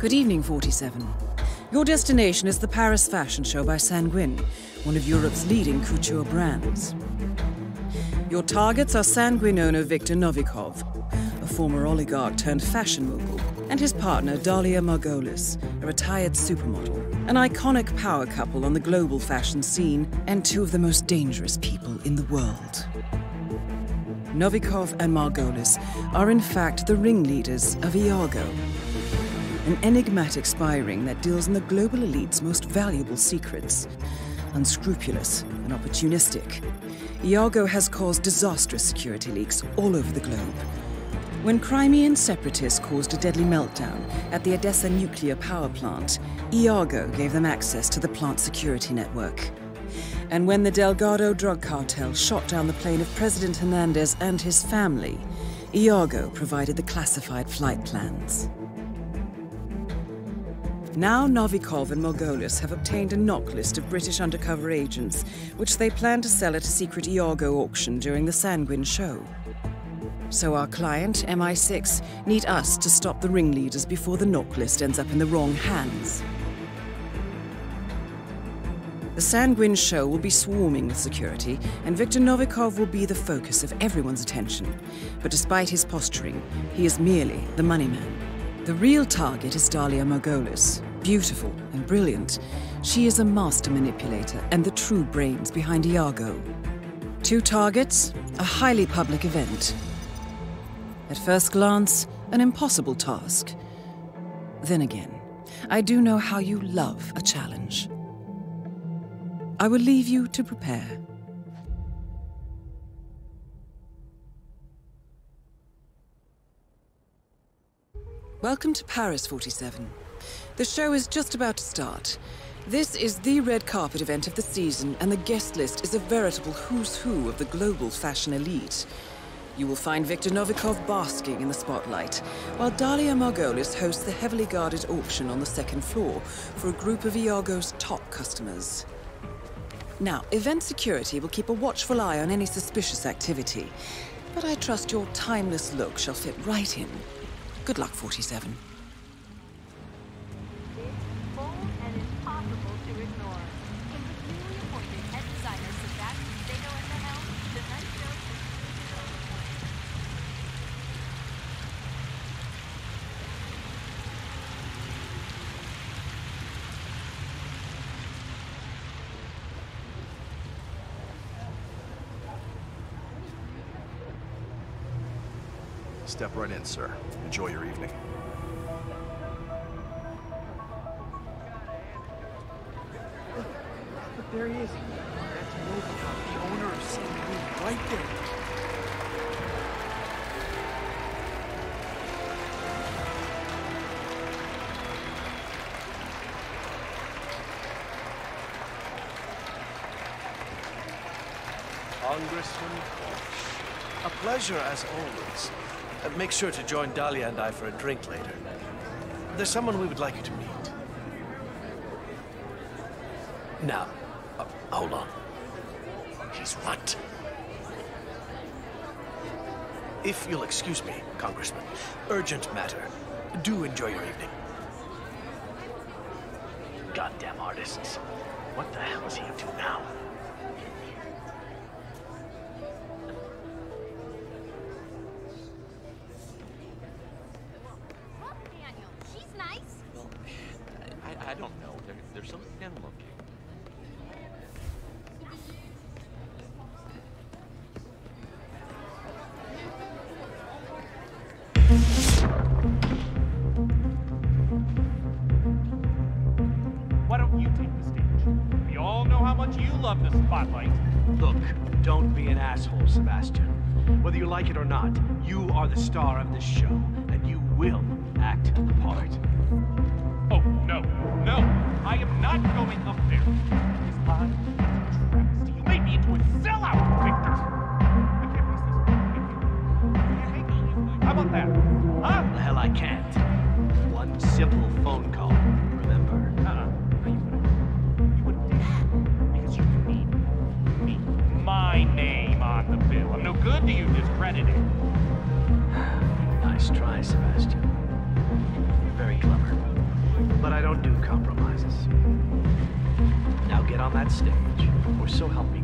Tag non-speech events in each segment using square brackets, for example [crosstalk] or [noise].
Good evening, 47. Your destination is the Paris Fashion Show by Sanguine, one of Europe's leading couture brands. Your targets are Sanguine owner Viktor Novikov, a former oligarch turned fashion mogul, and his partner Dalia Margolis, a retired supermodel, an iconic power couple on the global fashion scene, and two of the most dangerous people in the world. Novikov and Margolis are in fact the ringleaders of Iago, an enigmatic spy ring that deals in the global elite's most valuable secrets. Unscrupulous and opportunistic, Iago has caused disastrous security leaks all over the globe. When Crimean separatists caused a deadly meltdown at the Odessa nuclear power plant, Iago gave them access to the plant security network. And when the Delgado drug cartel shot down the plane of President Hernandez and his family, Iago provided the classified flight plans. Now Novikov and Margolis have obtained a NOC list of British undercover agents, which they plan to sell at a secret Iago auction during the Sanguine show. So our client, MI6, need us to stop the ringleaders before the NOC list ends up in the wrong hands. The Sanguine show will be swarming with security, and Viktor Novikov will be the focus of everyone's attention. But despite his posturing, he is merely the money man. The real target is Dalia Margolis. Beautiful and brilliant, she is a master manipulator and the true brains behind Iago. Two targets, a highly public event. At first glance, an impossible task. Then again, I do know how you love a challenge. I will leave you to prepare. Welcome to Paris, 47. The show is just about to start. This is the red carpet event of the season, and the guest list is a veritable who's who of the global fashion elite. You will find Viktor Novikov basking in the spotlight, while Dalia Margolis hosts the heavily guarded auction on the second floor for a group of Iago's top customers. Now, event security will keep a watchful eye on any suspicious activity, but I trust your timeless look shall fit right in. Good luck, 47. Step right in, sir. Enjoy your evening. Look, there he is. That's Novikov, the owner of Sanguine, right there. Congressman Walsh. A pleasure as always. Uh, make sure to join Dalia and I for a drink later. There's someone we would like you to meet. Now, uh, hold on. He's what? If you'll excuse me, Congressman, urgent matter. Do enjoy your evening. Goddamn artists. What the hell is he up to now? The spotlight. Look, don't be an asshole, Sebastian. Whether you like it or not, you are the star of this show, and you will act the part. Oh, no, no, I am not going up there. I am a travesty. You made me into a sellout, Viktor. I can't this. You can't make me. How about that? Huh? The hell I can't. One simple phone call, Nice try, Sebastian. You're very clever. But I don't do compromises. Now get on that stage, or so help me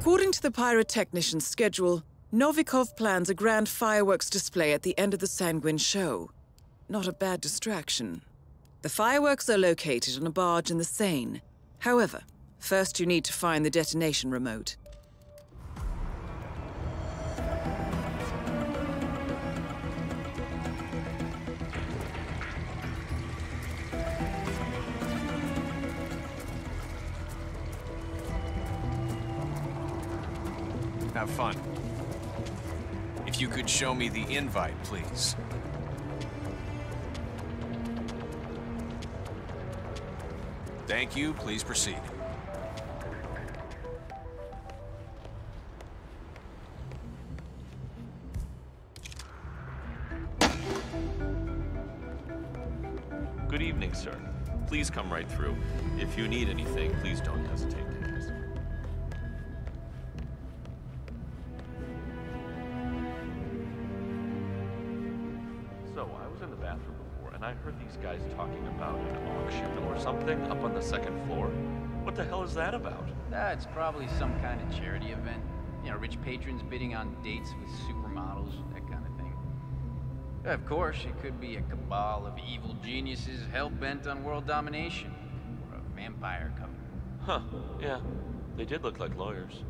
According to the pyrotechnician's schedule, Novikov plans a grand fireworks display at the end of the Sanguine show. Not a bad distraction. The fireworks are located on a barge in the Seine. However, first you need to find the detonation remote. Have fun. If you could show me the invite, please. Thank you. Please proceed. Good evening, sir. Please come right through. If you need anything, please don't hesitate guys talking about an auction or something up on the second floor. What the hell is that about? That's probably some kind of charity event. You know, rich patrons bidding on dates with supermodels, that kind of thing. Of course, it could be a cabal of evil geniuses hell bent on world domination, or a vampire coven. Huh, yeah. They did look like lawyers.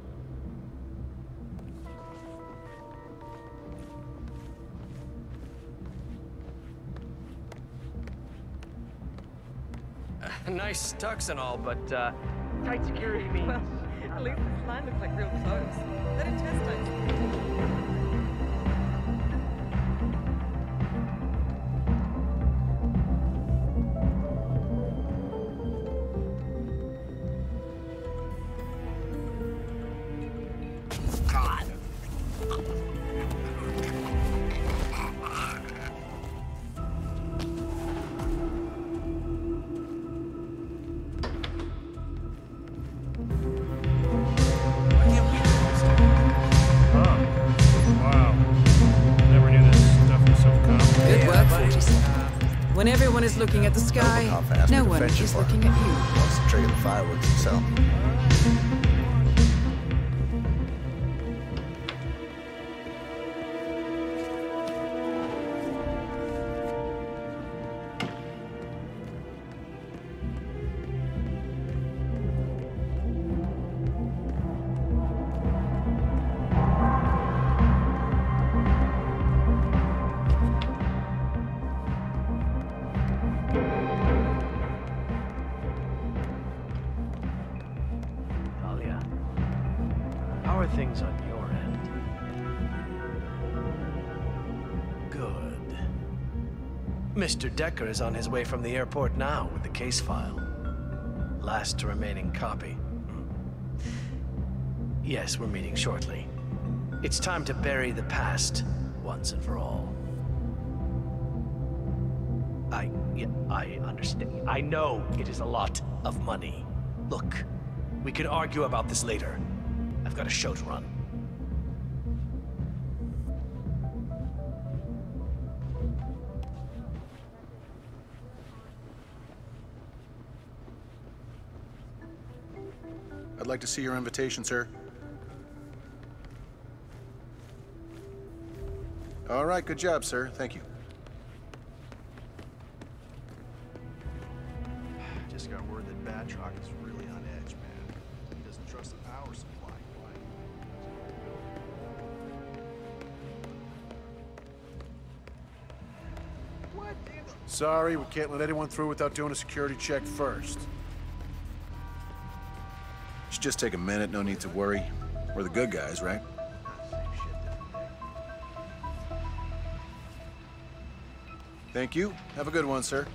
[laughs] nice tux and all, but uh, tight security means. Well, [laughs] at least this line looks like real clothes. Let it test When everyone is looking at the sky, Novikov asked me no one is looking at you. Wants to trigger the fireworks are things on your end? Good. Mr. Decker is on his way from the airport now with the case file. Last remaining copy. Hmm. Yes, we're meeting shortly. It's time to bury the past once and for all. I... Yeah, I understand. I know it is a lot of money. Look, we can argue about this later. I've got a show to run. I'd like to see your invitation, sir. All right, good job, sir. Thank you. Sorry, we can't let anyone through without doing a security check first. Should just take a minute, no need to worry. We're the good guys, right? Thank you. Have a good one, sir.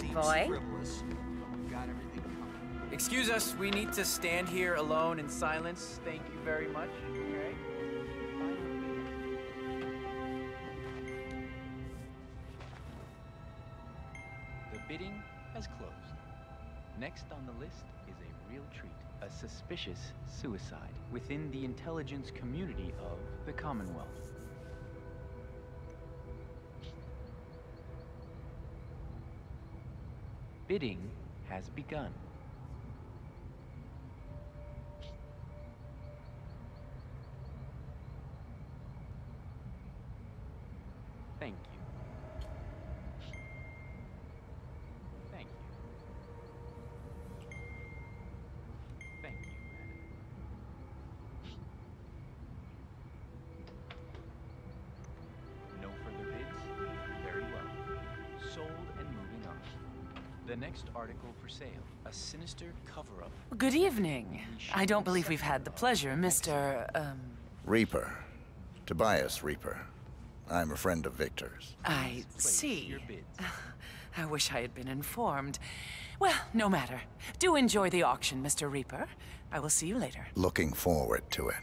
Big boy. frivolous, but we've got everything covered. Excuse us, we need to stand here alone in silence. Thank you very much. Okay? The bidding has closed. Next on the list is a real treat. A suspicious suicide within the intelligence community of the Commonwealth. Bidding has begun. Thank you. The next article for sale, a sinister cover-up. Good evening. I don't believe we've had the pleasure, Mr. Um, Rieper. Tobias Rieper. I'm a friend of Viktor's. I see. [laughs] I wish I had been informed. Well, no matter. Do enjoy the auction, Mr. Rieper. I will see you later. Looking forward to it.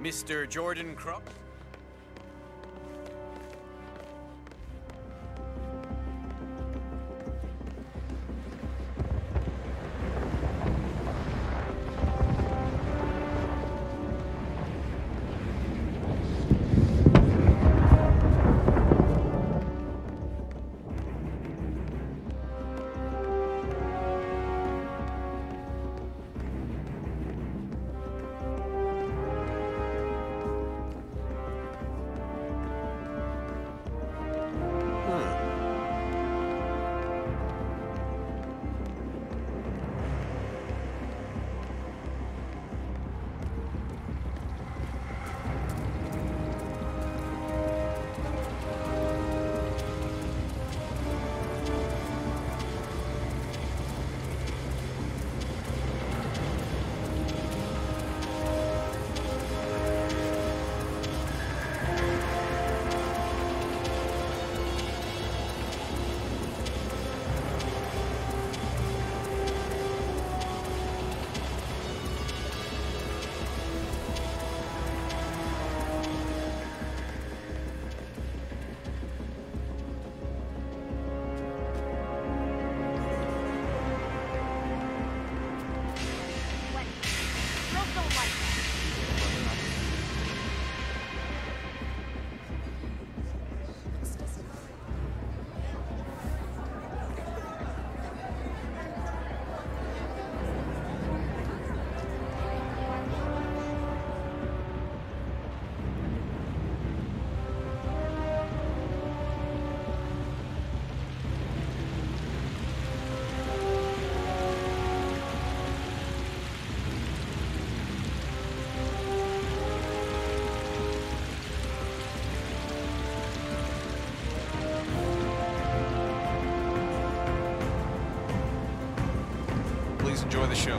Mr. Jordan Krupp?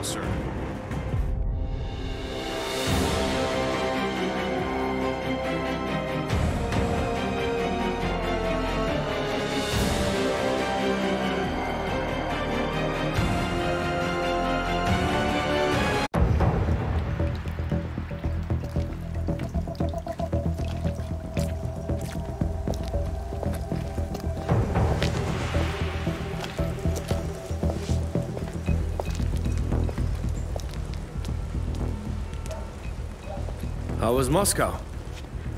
Sir. How was Moscow?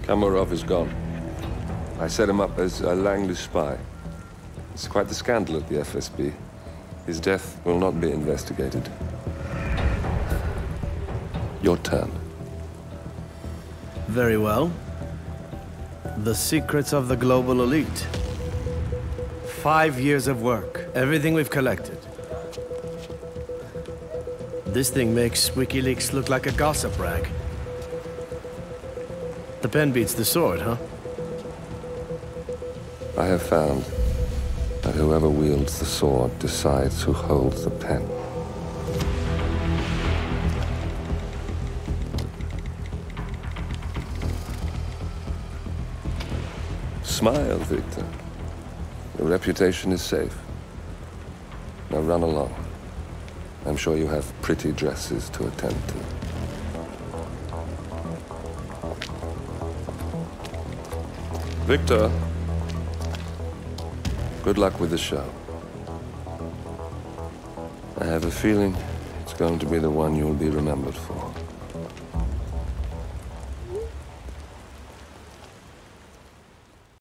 Kamarov is gone. I set him up as a Langley spy. It's quite the scandal at the FSB. His death will not be investigated. Your turn. Very well. The secrets of the global elite. Five years of work, everything we've collected. This thing makes WikiLeaks look like a gossip rag. The pen beats the sword, huh? I have found that whoever wields the sword decides who holds the pen. Smile, Viktor. Your reputation is safe. Now run along. I'm sure you have pretty dresses to attend to. Viktor, good luck with the show. I have a feeling it's going to be the one you'll be remembered for.